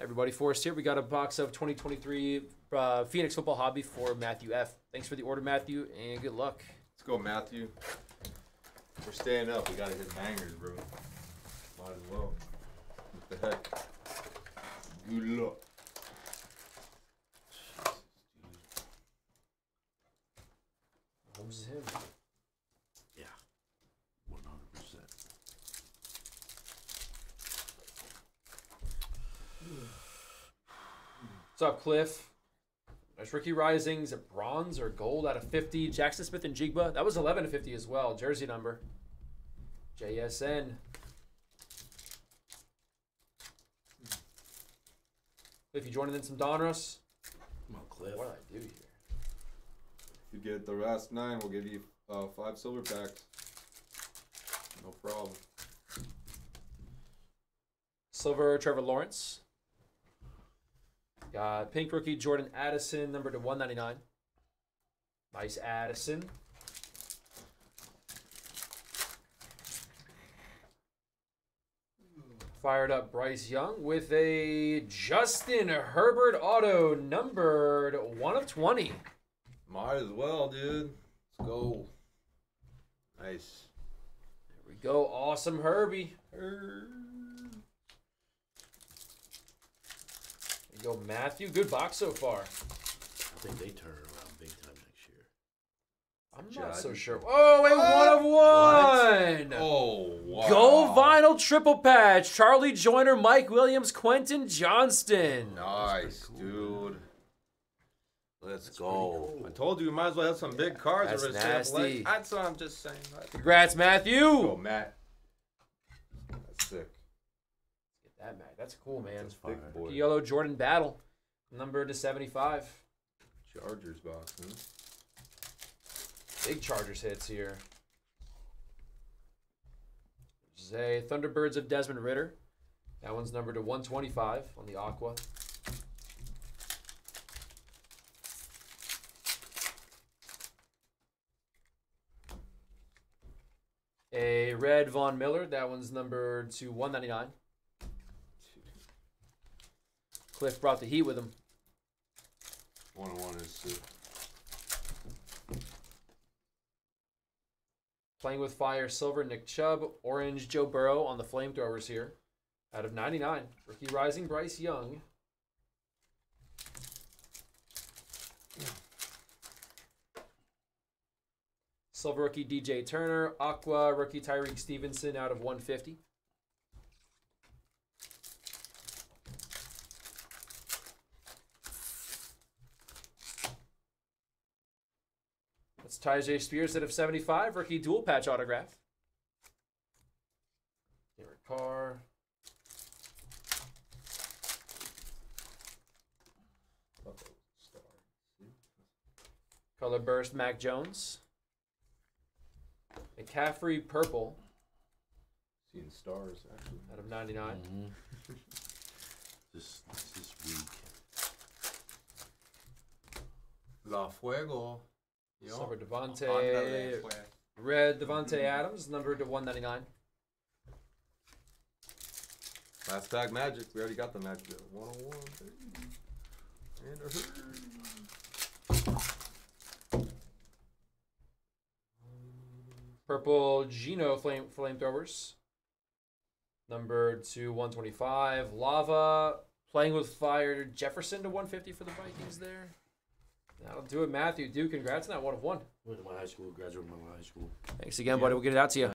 Everybody for us here. We got a box of 2023 uh, Phoenix Football Hobby for Matthew F. Thanks for the order, Matthew, and good luck. Let's go, Matthew. We're staying up. We gotta hit bangers, bro. Might as well. What the heck? Good luck. Jesus, dude. Holmes is him. Yeah. One hundred percent. What's up, Cliff? Nice Rookie Risings, bronze or gold out of 50. Jaxon Smith-Njigba. That was 11 to 50 as well. Jersey number. JSN. Cliff, you joining in some Donruss? Come on, Cliff. What did I do here? If you get the last nine, we'll give you uh, five silver packs. No problem. Silver, Trevor Lawrence. Got pink rookie Jordan Addison, number to 199. Nice Addison. Fired up Bryce Young with a Justin Herbert auto, numbered 1 of 20. Might as well, dude. Let's go. Nice. There we go. Awesome Herbie. Go, Matthew. Good box so far. I think they turn around big time next year. I'm not Judd. so sure. Oh, wait, one of one. Oh, wow. Go vinyl triple patch. Charlie Joiner, Mike Williams, Quentin Johnston. Nice, cool, dude. Let's That's go. cool. I told you we might as well have some big cards. That's over the nasty. That's what I'm just saying. Let's Congrats, go, Matthew. Matt. That's sick. Get that, Matt. That's cool, man. That's fire. Yellow Jordan Battle, number to 75. Chargers box, huh? Big Chargers hits here. A Thunderbirds of Desmond Ridder. That one's numbered to 125 on the Aqua. A red Von Miller. That one's numbered to 199. Cliff brought the heat with him. One on one is sick. Playing with Fire, Silver, Nick Chubb, Orange, Joe Burrow on the flamethrowers here. Out of 99. Rookie Rising, Bryce Young. Silver rookie DJ Turner, Aqua rookie Tyrique Stevenson out of 150. That's Tyjae Spears out of 75, rookie dual patch autograph. Derek Carr. Star. Color burst Mac Jones. McCaffrey purple Seeing stars, actually. out of 99. Mhm. this this week. La Fuego. Yo. Silver Davante. Ándale, pues. Red Davante Adams, numbered to 199. Last pack magic. We already got the magic. One on one, baby. And a hurry. Purple Geno flame flamethrowers. Numbered to 125. Lava playing with fire Jefferson to 150 for the Vikings there. That'll do it, Matthew. Dude, congrats on that one of one. Went to my high school, graduated from my high school. Thanks again, buddy. We'll get it out to you.